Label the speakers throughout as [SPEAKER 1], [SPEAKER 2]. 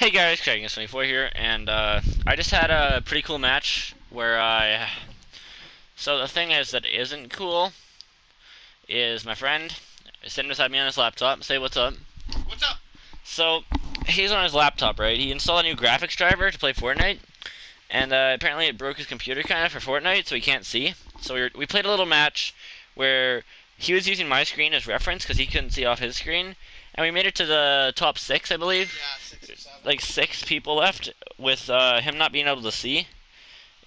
[SPEAKER 1] Hey guys, Kragan24 here, and uh, I just had a pretty cool match where I... So the thing is that isn't cool is my friend sitting beside me on his laptop. Say what's up.
[SPEAKER 2] What's up?
[SPEAKER 1] So he's on his laptop, right? He installed a new graphics driver to play Fortnite, and uh, apparently it broke his computer kind of for Fortnite, so he can't see. So we, were, we played a little match where he was using my screen as reference because he couldn't see off his screen, and we made it to the top six, I believe.
[SPEAKER 2] Yeah, six or seven.
[SPEAKER 1] Like six people left with uh, him not being able to see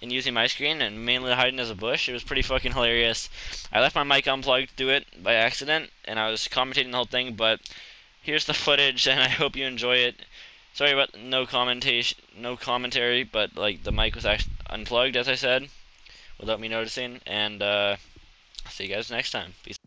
[SPEAKER 1] and using my screen and mainly hiding as a bush. It was pretty fucking hilarious. I left my mic unplugged to do it by accident, and I was commentating the whole thing. But here's the footage, and I hope you enjoy it. Sorry about no commentation, no commentary, but like the mic was actually unplugged, as I said, without me noticing. And uh, see you guys next time. Peace.